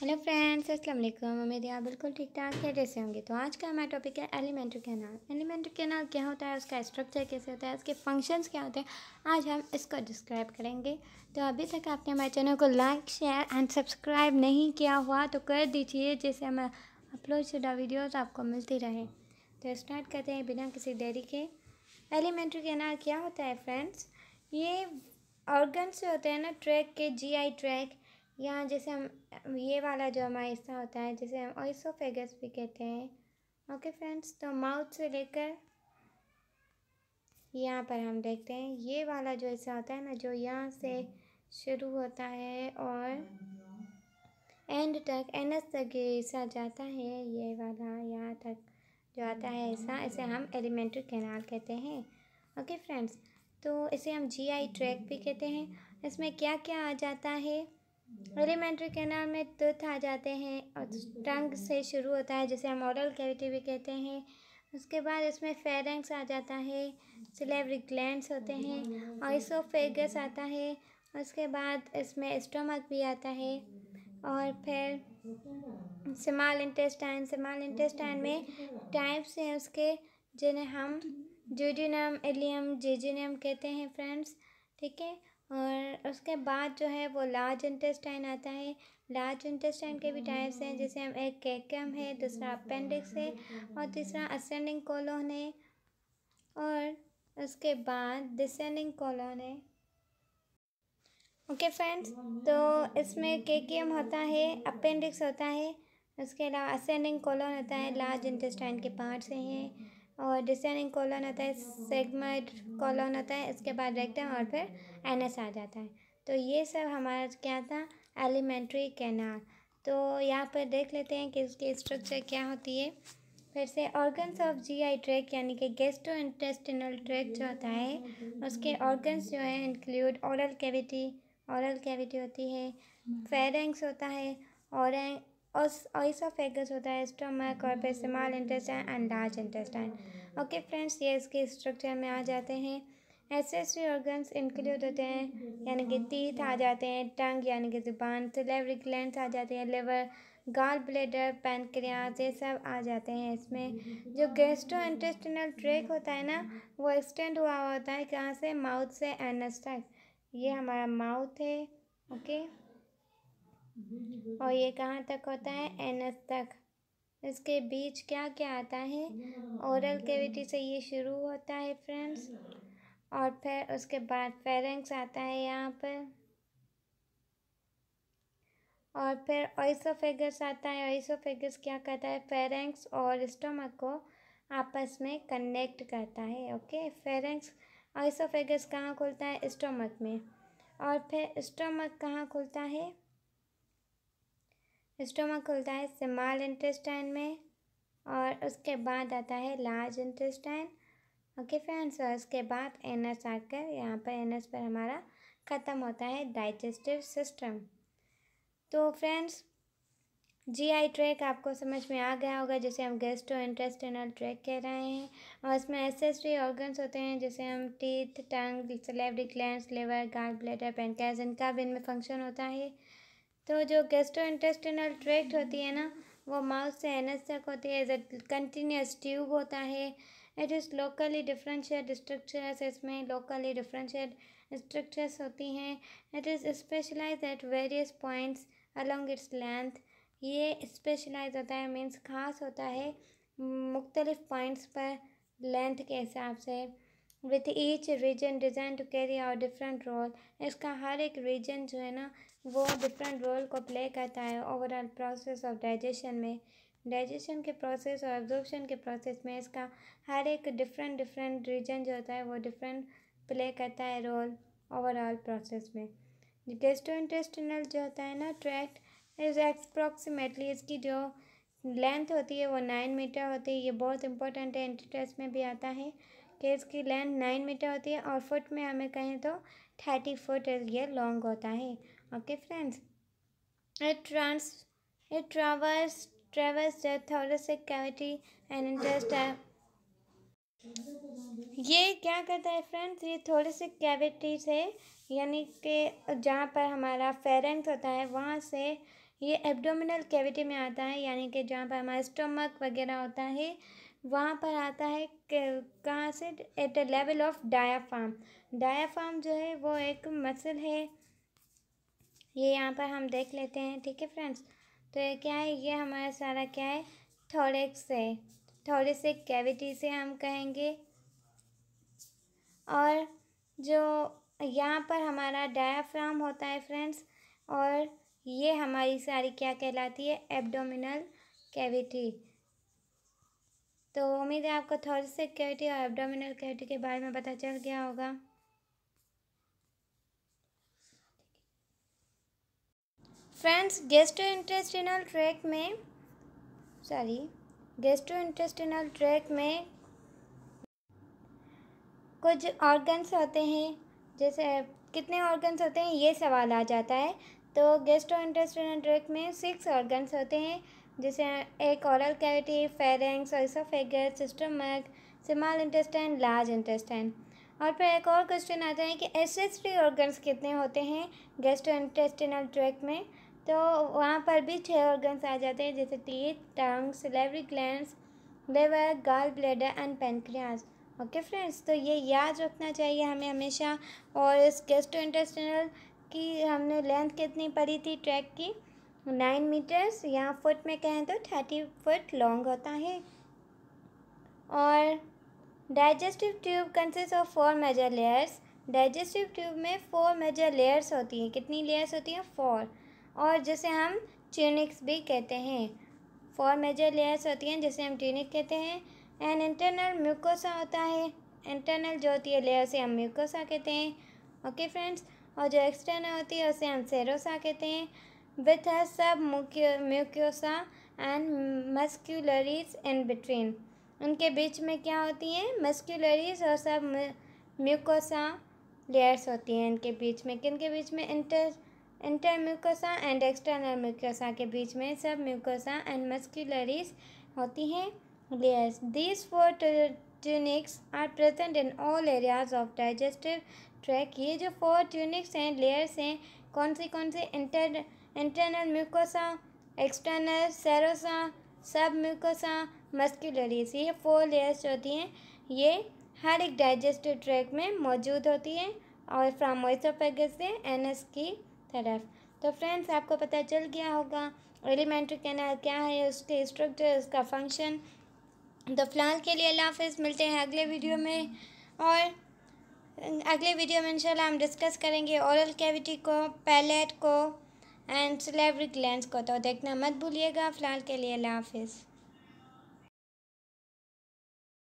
Hello friends अस्सलाम वालेकुम उम्मीद है आप बिल्कुल ठीक ठाक है जैसे होंगे। तो आज का हमारा टॉपिक है एलिमेंट्री कैनाल एलिमेंट्री कैनाल क्या होता है? उसका स्ट्रक्चर कैसे होता है? उसके फ़ंक्शंस क्या होते हैं? आज हम इसको डिस्क्राइब करेंगे। तो अभी तक आपने हमारे चैनल को लाइक शेयर एंड सब्सक्राइब नहीं किया हुआ तो कर दीजिए जैसे हम अपलोड शुदा वीडियोज़ आपको मिलती रहे। तो स्टार्ट करते हैं बिना किसी देरी के। एलिमेंट्री कैनाल क्या होता है फ्रेंड्स ये ऑर्गन से होते हैं ना ट्रैक के जी आई ट्रैक यहाँ जैसे हम, ये वाला जो हमारा हिस्सा होता है, जैसे हम ऑइसोफेगस भी कहते हैं। ओके फ्रेंड्स तो माउथ से लेकर यहाँ पर हम देखते हैं। ये वाला जो हिस्सा होता है ना, जो यहाँ से शुरू होता है और एंड तक एनस तक ये हिस्सा जाता है, ये वाला यहाँ तक जो आता है हिस्सा इसे हम एलिमेंट्री कैनाल कहते हैं। ओके फ्रेंड्स तो इसे हम जी आई ट्रैक भी कहते हैं। इसमें क्या क्या आ जाता है? एलिमेंट्री कैनाल में तुथ आ जाते हैं और टंग से शुरू होता है, जिसे हम ओरल कैविटी भी कहते हैं। उसके बाद इसमें फेरेंक्स आ जाता है सिलेवरी ग्लैंड्स होते हैं और आइसोफेगस आता है, उसके बाद इसमें स्टोमक भी आता है। और फिर स्मॉल इंटेस्टाइन स्मॉल इंटेस्टाइन में टाइप्स हैं उसके, जिन्हें हम जूडिनम एलियम जेजिनियम कहते हैं फ्रेंड्स ठीक है? और उसके बाद जो है वो लार्ज इंटेस्टाइन आता है। लार्ज इंटेस्टाइन के भी टाइप्स हैं, जैसे हम एक कैकम है, दूसरा अपेंडिक्स है और तीसरा असेंडिंग कॉलोन है। और उसके बाद डिसेंडिंग कॉलोन है। ओके फ्रेंड्स तो इसमें केकियम होता है अपेंडिक्स होता है, उसके अलावा असेंडिंग कॉलोन होता है लार्ज इंटेस्टाइन के पार्ट्स हैं। और डिसेंडिंग कॉलन आता है सेगमेंट कॉलन आता है, इसके बाद रेक्टम और फिर एन एस आ जाता है। तो ये सब हमारा क्या था? एलिमेंट्री कैनाल तो यहाँ पर देख लेते हैं कि इसकी स्ट्रक्चर क्या होती है। फिर से ऑर्गन्स ऑफ़ जीआई ट्रैक यानी कि गेस्टो इंटेस्टिनल ट्रैक जो होता है, उसके ऑर्गन्स जो है include oral cavity oral cavity होती है फेरेंक्स होता है और ऑइसोफेगस होता है स्टोमक और फिर small intestine and large intestine okay friends ये इसके स्ट्रक्चर में आ जाते हैं। एसेसरी ऑर्गन्स इंक्लूड होते हैं, यानी कि टीथ आ जाते हैं टंग यानी कि ज़ुबान सिलेवरी ग्लैंड्स आ जाते हैं लिवर गाल ब्लेडर पैनक्रियाज ये सब आ जाते हैं इसमें। जो गेस्ट्रो इंटेस्टिनल ट्रैक होता है ना, वो एक्सटेंड हुआ होता है कहाँ से? माउथ से एनस तक। ये हमारा माउथ है ओके और ये कहाँ तक होता है? एनस तक। इसके बीच क्या क्या आता है? ओरल कैविटी से ये शुरू होता है, फ्रेंड्स। और फिर उसके बाद फेरेंक्स आता है यहाँ पर। और फिर ऑइसोफेगस आता है। ऑइसोफेगस क्या करता है? फेरेंक्स और स्टोमक को आपस में कनेक्ट करता है, ओके? फेरेंक्स ऑइसोफेगस कहाँ खुलता है? स्टोमक में। और फिर स्टोमक कहाँ खुलता है? स्टोमक खुलता है स्मॉल इंटेस्टाइन में और उसके बाद आता है लार्ज इंटेस्टाइन। ओके फ्रेंड्स, और उसके बाद एनस आकर यहाँ पर एनस पर हमारा ख़त्म होता है डाइजेस्टिव सिस्टम। तो फ्रेंड्स, जीआई ट्रैक आपको समझ में आ गया होगा, जैसे हम गेस्टो इंटेस्टिनल ट्रैक कह रहे हैं। और इसमें एसेसरी ऑर्गन्स होते हैं, जैसे हम teeth tongue salivary glands liver gall bladder pancreas इनका भी इनमें फ़ंक्शन होता है। तो जो गेस्टो इंटेस्टिनल ट्रैक्ट होती है ना, वो माउथ से एनस तक होती है एज ए कंटिन्यूस ट्यूब होता है। It is locally differentiate structures इसमें लोकली डिफरेंशिएट स्ट्रक्चर्स होती हैं। It is specialise at various points along its length ये स्पेशलाइज होता है मीन्स खास होता है, मुख्तलिफ़ पॉइंट्स पर लेंथ के हिसाब से। With each region design to carry out different role इसका हर एक रीजन जो है ना वो डिफरेंट रोल को प्ले करता है ओवरऑल प्रोसेस ऑफ़ डाइजेशन में। डाइजेशन के प्रोसेस और एब्जॉर्प्शन के प्रोसेस में इसका हर एक डिफरेंट डिफरेंट रीजन जो होता है वो डिफरेंट प्ले करता है रोल ओवरऑल प्रोसेस में। गेस्टो इंटेस्टिनल जो होता है ना ट्रैक्ट इज़ अप्रॉक्सीमेटली इसकी जो लेंथ होती है वो नाइन मीटर होती है। ये बहुत इंपॉर्टेंट है इंटरेस्ट में भी आता है कि इसकी लेंथ नाइन मीटर होती है और फुट में हमें कहें तो थर्टी फुट ये लॉन्ग होता है। Okay friends it trans it traverse the thoracic cavity and enters ये क्या करता है फ्रेंड्स ये थोड़े से कैविटी से, यानी कि जहाँ पर हमारा फेरेंस होता है, वहाँ से ये एब्डोमिनल कैविटी में आता है, यानी कि जहाँ पर हमारा स्टमक वगैरह होता है, वहाँ पर आता है कहाँ से? At the level of diaphragm diaphragm जो है, वो एक मसल है ये यहाँ पर हम देख लेते हैं, ठीक है फ्रेंड्स तो ये क्या है? ये हमारा सारा क्या है? थोड़ेक्स है। थोड़ेसिक कैविटी से हम कहेंगे। और जो यहाँ पर हमारा डायाफ्राम होता है फ्रेंड्स और ये हमारी सारी क्या कहलाती है? एब्डोमिनल कैविटी तो उम्मीद है आपको थोरेसिक कैविटी और एब्डोमिनल कैविटी के बारे में पता चल गया होगा। फ्रेंड्स गेस्टो इंटेस्टिनल ट्रैक में सॉरी गेस्टो इंटेस्टिनल ट्रैक में कुछ ऑर्गन्स होते हैं, जैसे कितने ऑर्गन्स होते हैं, ये सवाल आ जाता है। तो गेस्टो इंटेस्टिनल ट्रैक में सिक्स ऑर्गन्स होते हैं, जैसे एक oral cavity pharynx oesophagus stomach small intestine large intestine और फिर एक और क्वेश्चन आता है कि एसेसरी ऑर्गन्स कितने होते हैं गेस्टो इंटेस्टिनल ट्रैक में? तो वहाँ पर भी छः ऑर्गन्स आ जाते हैं, जैसे teeth tongue salivary glands liver gallbladder and pancreas okay friends तो ये याद रखना चाहिए हमें हमेशा। और इस गेस्टो इंटेस्टिनल की हमने लेंथ कितनी पड़ी थी ट्रैक की? नाइन मीटर्स यहाँ फुट में कहें तो थर्टी फुट लॉन्ग होता है। और digestive tube consist of four major layers digestive tube में फोर मेजर लेयर्स होती हैं। कितनी लेयर्स होती हैं? फोर और जिसे हम ट्यूनिक्स भी कहते हैं। फोर मेजर लेयर्स होती हैं, जिसे हम ट्यूनिक कहते हैं। एंड इंटरनल म्यूकोसा होता है। इंटरनल जो होती है लेयर से हम म्यूकोसा कहते हैं। ओके फ्रेंड्स और जो एक्सटर्नल होती है, उसे हम सेरोसा कहते हैं। विथ है सब म्यूक्योसा एंड मस्क्यूलरीज इन बिटवीन उनके बीच में क्या होती हैं? मस्क्यूलरीज और सब म्यूकोसा लेयर्स होती हैं। इनके बीच में किन के बीच में? Inter inter mucosa and external mucosa के बीच में सब म्यूकोसा एंड मस्क्यूलरीज होती हैं। Layers these four tunics are present in all areas of digestive tract ये जो फोर ट्यूनिक्स हैं लेयर्स हैं, कौन सी कौन सी inter internal mucosa external serosa सब म्यूकोसा मस्क्यूलरीज ये फोर लेयर्स होती हैं। ये हर एक डाइजेस्टिव ट्रैक में मौजूद होती हैं और फ्राम से एनएस की तरफ़। तो फ्रेंड्स आपको पता चल गया होगा एलिमेंट्री कैनाल क्या है उसके स्ट्रक्चर उसका फ़ंक्शन तो फ़िलहाल के लिए अल्लाह हाफिज़, मिलते हैं अगले वीडियो में। और अगले वीडियो में इंशाल्लाह हम डिस्कस करेंगे ओरल कैविटी को पैलेट को एंड सिलेवरी ग्लैंड को। तो देखना मत भूलिएगा। फ़िलहाल के लिए अल्लाह हाफिज़।